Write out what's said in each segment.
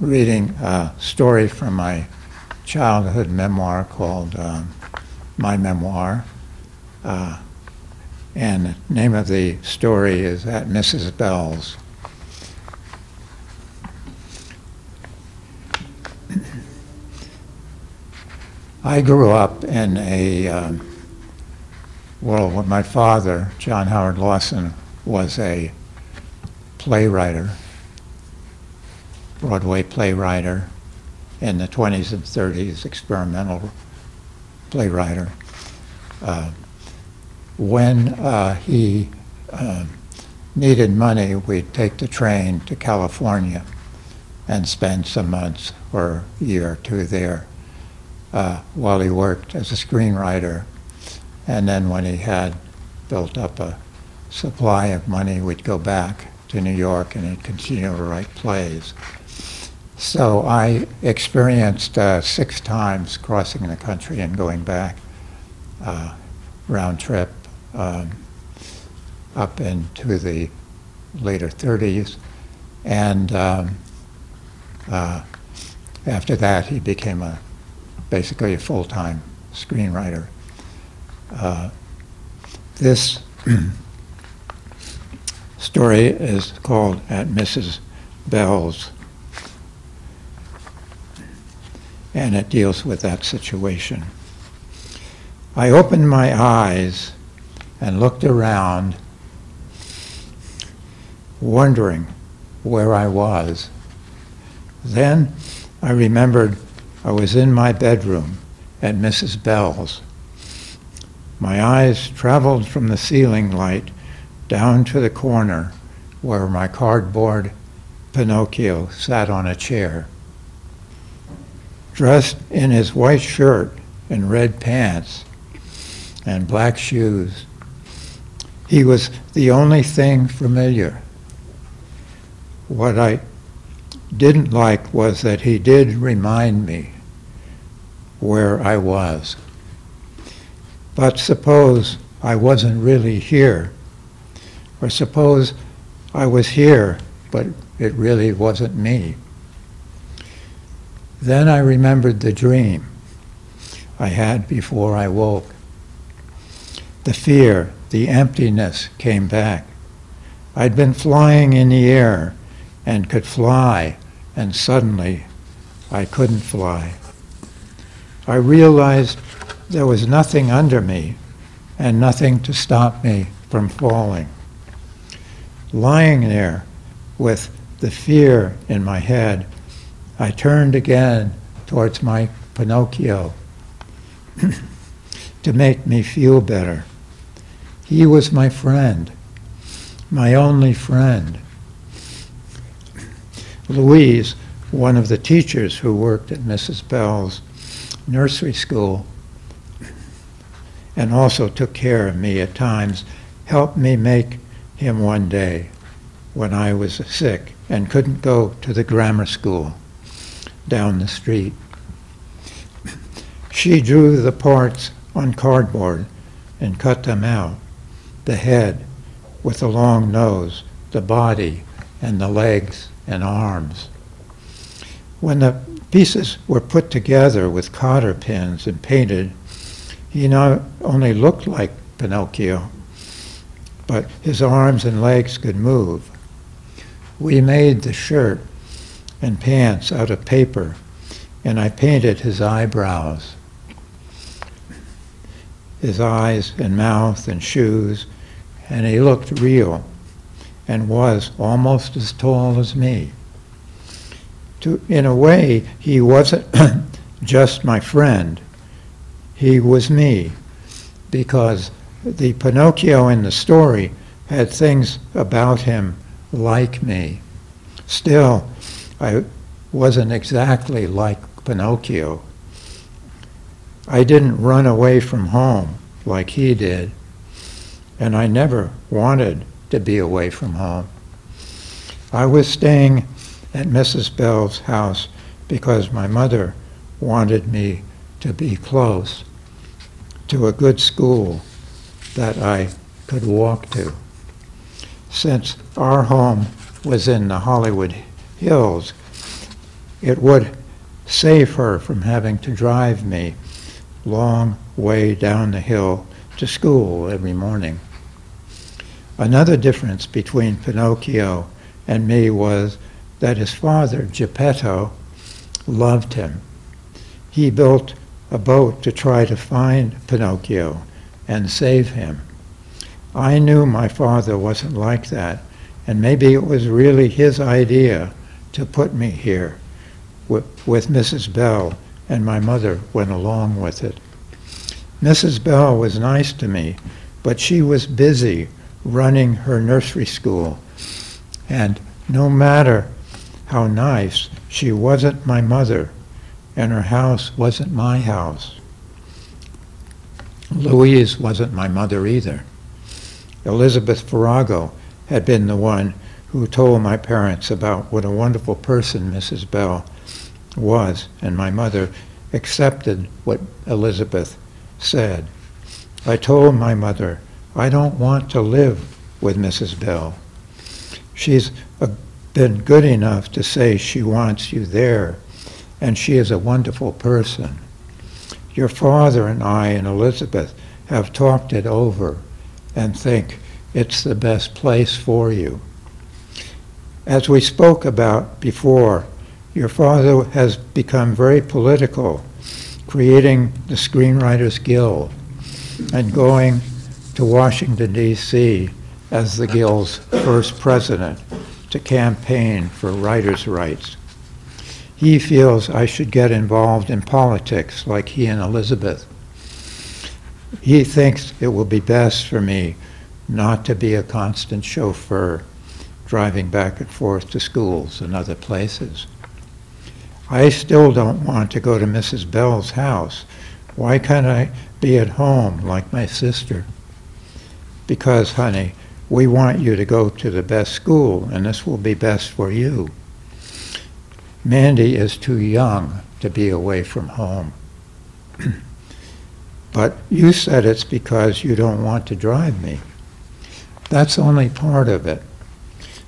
reading a story from my childhood memoir called um, My Memoir. Uh, and the name of the story is At Mrs. Bell's. I grew up in a um, world where my father, John Howard Lawson, was a playwright, Broadway playwright in the 20s and 30s, experimental playwright. Uh, when uh, he uh, needed money, we'd take the train to California and spend some months or a year or two there uh, while he worked as a screenwriter. And then when he had built up a supply of money, we'd go back to New York and he'd continue to write plays. So I experienced uh, six times crossing the country and going back uh, round trip um, up into the later 30s. And um, uh, after that, he became a basically a full-time screenwriter. Uh, this story is called At Mrs. Bell's, and it deals with that situation. I opened my eyes and looked around, wondering where I was. Then I remembered I was in my bedroom at Mrs. Bell's. My eyes traveled from the ceiling light down to the corner where my cardboard Pinocchio sat on a chair. Dressed in his white shirt and red pants and black shoes, he was the only thing familiar. What I didn't like was that he did remind me where I was. But suppose I wasn't really here, or suppose I was here, but it really wasn't me. Then I remembered the dream I had before I woke. The fear, the emptiness came back. I'd been flying in the air and could fly, and suddenly I couldn't fly. I realized there was nothing under me and nothing to stop me from falling. Lying there with the fear in my head, I turned again towards my Pinocchio to make me feel better. He was my friend, my only friend. Louise, one of the teachers who worked at Mrs. Bell's nursery school, and also took care of me at times, helped me make him one day when I was sick and couldn't go to the grammar school down the street. She drew the parts on cardboard and cut them out the head with the long nose, the body, and the legs and arms. When the pieces were put together with cotter pins and painted, he not only looked like Pinocchio, but his arms and legs could move. We made the shirt and pants out of paper, and I painted his eyebrows, his eyes and mouth and shoes, and he looked real and was almost as tall as me. To, in a way, he wasn't just my friend, he was me, because the Pinocchio in the story had things about him like me. Still, I wasn't exactly like Pinocchio. I didn't run away from home like he did, and I never wanted to be away from home. I was staying at Mrs. Bell's house because my mother wanted me to be close to a good school that I could walk to. Since our home was in the Hollywood Hills, It would save her from having to drive me long way down the hill to school every morning. Another difference between Pinocchio and me was that his father, Geppetto, loved him. He built a boat to try to find Pinocchio and save him. I knew my father wasn't like that, and maybe it was really his idea to put me here with, with Mrs. Bell, and my mother went along with it. Mrs. Bell was nice to me, but she was busy running her nursery school, and no matter how nice, she wasn't my mother, and her house wasn't my house. Louise wasn't my mother either. Elizabeth Farago had been the one who told my parents about what a wonderful person Mrs. Bell was, and my mother accepted what Elizabeth said. I told my mother, I don't want to live with Mrs. Bell. She's been good enough to say she wants you there, and she is a wonderful person. Your father and I and Elizabeth have talked it over and think it's the best place for you. As we spoke about before, your father has become very political, creating the Screenwriters Guild and going to Washington, D.C. as the Guild's first president to campaign for writers' rights. He feels I should get involved in politics like he and Elizabeth. He thinks it will be best for me not to be a constant chauffeur driving back and forth to schools and other places. I still don't want to go to Mrs. Bell's house. Why can't I be at home like my sister? Because, honey, we want you to go to the best school, and this will be best for you. Mandy is too young to be away from home. but you said it's because you don't want to drive me. That's only part of it.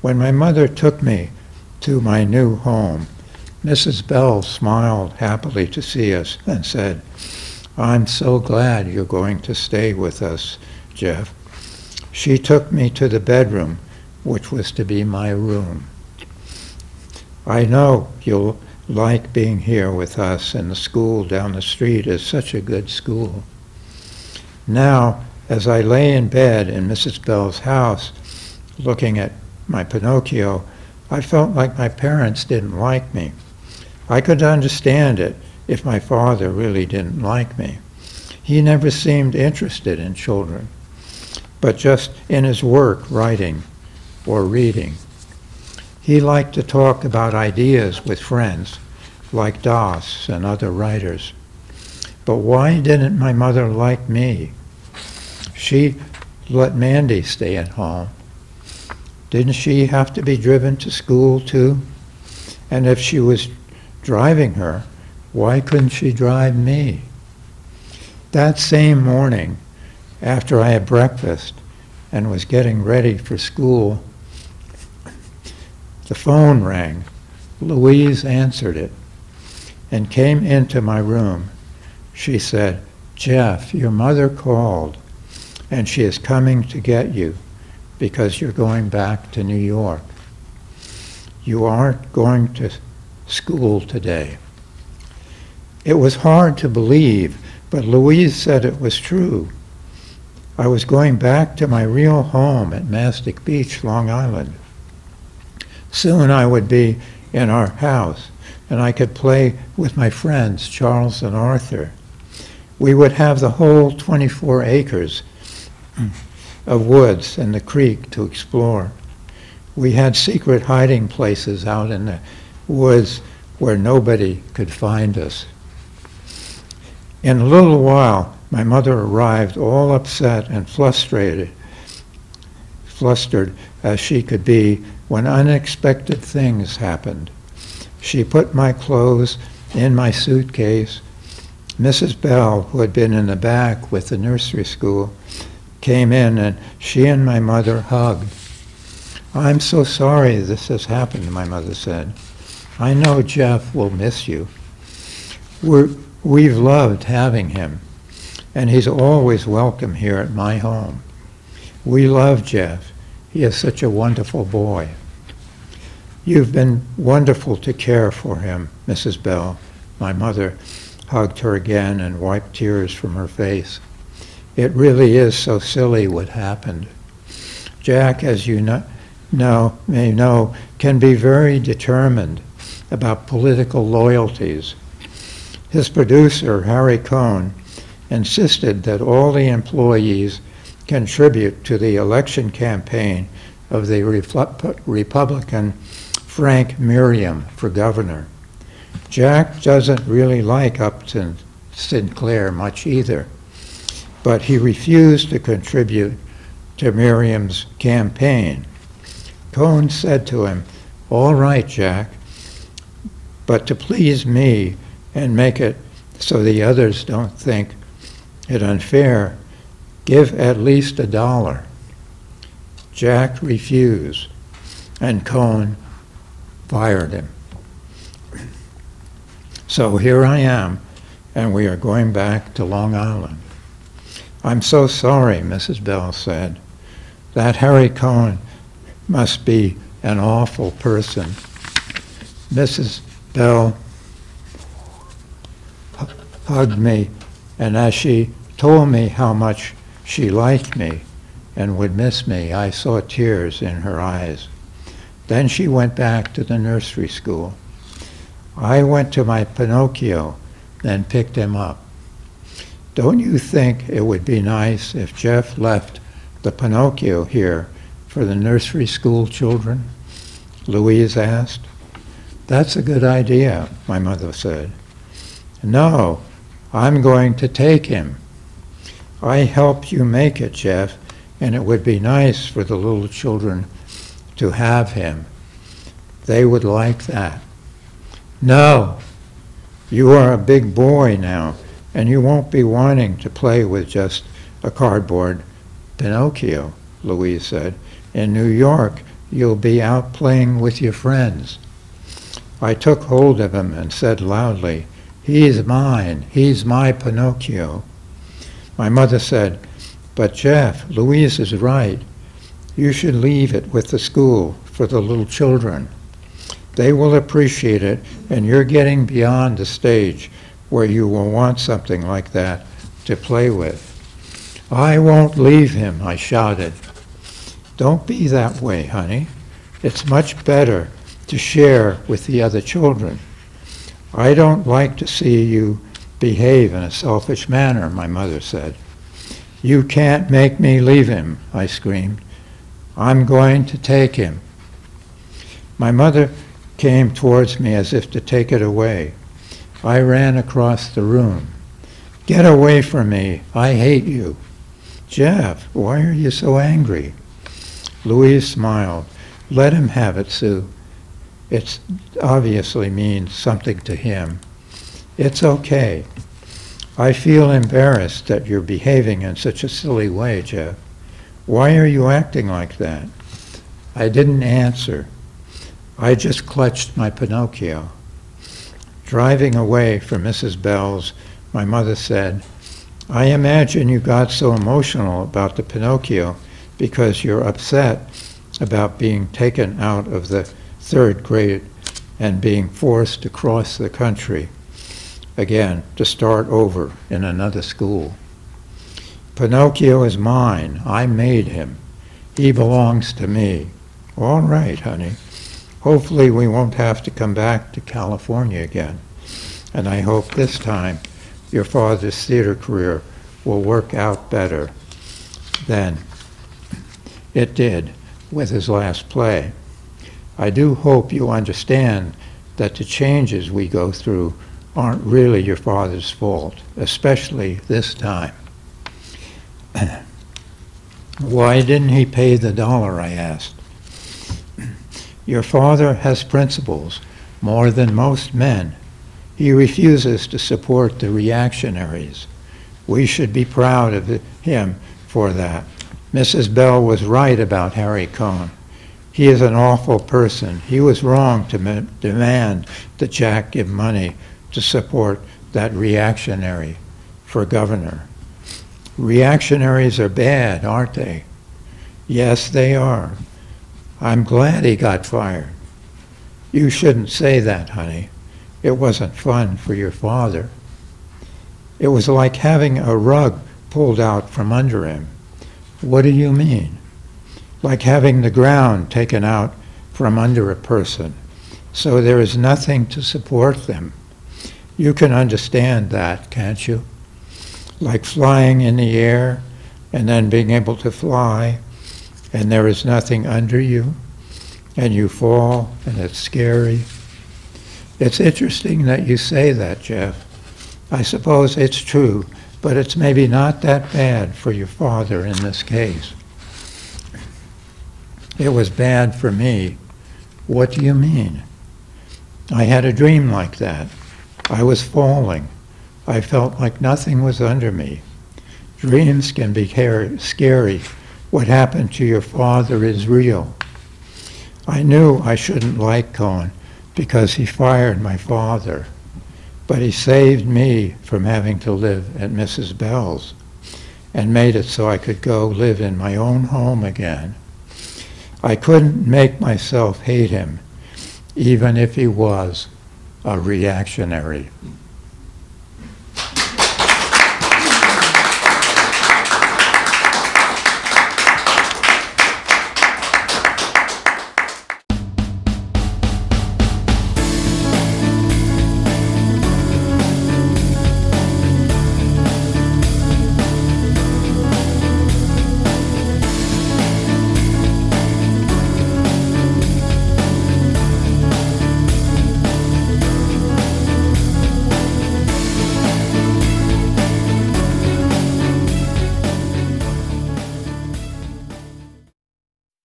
When my mother took me to my new home, Mrs. Bell smiled happily to see us and said, I'm so glad you're going to stay with us, Jeff. She took me to the bedroom, which was to be my room. I know you'll like being here with us, and the school down the street is such a good school. Now, as I lay in bed in Mrs. Bell's house, looking at my Pinocchio, I felt like my parents didn't like me. I could understand it if my father really didn't like me. He never seemed interested in children but just in his work, writing or reading. He liked to talk about ideas with friends, like Dos and other writers. But why didn't my mother like me? She let Mandy stay at home. Didn't she have to be driven to school too? And if she was driving her, why couldn't she drive me? That same morning, after I had breakfast and was getting ready for school, the phone rang. Louise answered it and came into my room. She said, Jeff, your mother called and she is coming to get you because you're going back to New York. You aren't going to school today. It was hard to believe, but Louise said it was true. I was going back to my real home at Mastic Beach, Long Island. Soon I would be in our house, and I could play with my friends, Charles and Arthur. We would have the whole 24 acres of woods and the creek to explore. We had secret hiding places out in the woods where nobody could find us. In a little while, my mother arrived all upset and frustrated, flustered as she could be when unexpected things happened. She put my clothes in my suitcase. Mrs. Bell, who had been in the back with the nursery school, came in and she and my mother hugged. I'm so sorry this has happened, my mother said. I know Jeff will miss you. We're, we've loved having him, and he's always welcome here at my home. We love Jeff. He is such a wonderful boy. You've been wonderful to care for him, Mrs. Bell. My mother hugged her again and wiped tears from her face. It really is so silly what happened. Jack, as you know, know, may know, can be very determined about political loyalties. His producer, Harry Cohn, insisted that all the employees contribute to the election campaign of the Republican Frank Merriam for governor. Jack doesn't really like Upton Sinclair much either, but he refused to contribute to Merriam's campaign. Cohn said to him, All right, Jack, but to please me and make it so the others don't think it unfair, give at least a dollar. Jack refused, and Cohn fired him. So here I am, and we are going back to Long Island. I'm so sorry, Mrs. Bell said. That Harry Cohn must be an awful person. Mrs. Bell hugged me, and as she told me how much she liked me and would miss me, I saw tears in her eyes. Then she went back to the nursery school. I went to my Pinocchio and picked him up. Don't you think it would be nice if Jeff left the Pinocchio here for the nursery school children? Louise asked. That's a good idea, my mother said. No, I'm going to take him. I helped you make it, Jeff, and it would be nice for the little children to have him. They would like that. No, you are a big boy now, and you won't be wanting to play with just a cardboard Pinocchio, Louise said. In New York, you'll be out playing with your friends. I took hold of him and said loudly, He's mine. He's my Pinocchio. My mother said, But Jeff, Louise is right. You should leave it with the school for the little children. They will appreciate it, and you're getting beyond the stage where you will want something like that to play with. I won't leave him, I shouted. Don't be that way, honey. It's much better to share with the other children. I don't like to see you behave in a selfish manner, my mother said. You can't make me leave him, I screamed. I'm going to take him. My mother came towards me as if to take it away. I ran across the room. Get away from me. I hate you. Jeff, why are you so angry? Louise smiled. Let him have it, Sue. It obviously means something to him. It's okay. I feel embarrassed that you're behaving in such a silly way, Jeff. Why are you acting like that? I didn't answer. I just clutched my Pinocchio. Driving away from Mrs. Bell's, my mother said, I imagine you got so emotional about the Pinocchio because you're upset about being taken out of the third grade and being forced to cross the country again to start over in another school. Pinocchio is mine. I made him. He belongs to me. All right, honey. Hopefully we won't have to come back to California again. And I hope this time your father's theater career will work out better than it did with his last play. I do hope you understand that the changes we go through aren't really your father's fault, especially this time. Why didn't he pay the dollar, I asked. Your father has principles more than most men. He refuses to support the reactionaries. We should be proud of him for that. Mrs. Bell was right about Harry Cohn. He is an awful person. He was wrong to ma- demand that Jack give money to support that reactionary for governor. Reactionaries are bad, aren't they? Yes, they are. I'm glad he got fired. You shouldn't say that, honey. It wasn't fun for your father. It was like having a rug pulled out from under him. What do you mean? Like having the ground taken out from under a person, so there is nothing to support them. You can understand that, can't you? Like flying in the air and then being able to fly, and there is nothing under you, and you fall, and it's scary. It's interesting that you say that, Jeff. I suppose it's true, but it's maybe not that bad for your father in this case. It was bad for me. What do you mean? I had a dream like that. I was falling. I felt like nothing was under me. Dreams can be car- scary. What happened to your father is real. I knew I shouldn't like Cohn because he fired my father, but he saved me from having to live at Mrs. Bell's and made it so I could go live in my own home again. I couldn't make myself hate him, even if he was reactionary.